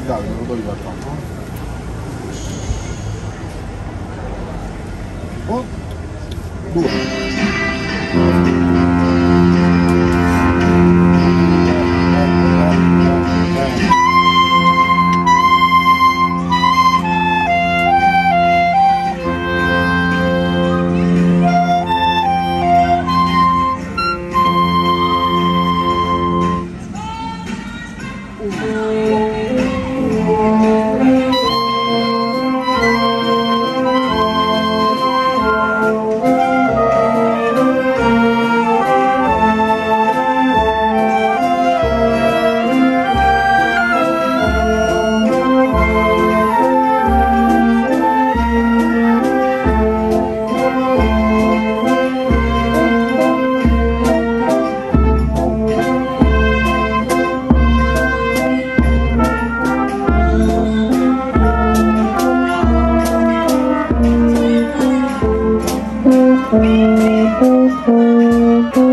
me lo do io qua. Oh, due. Thank you.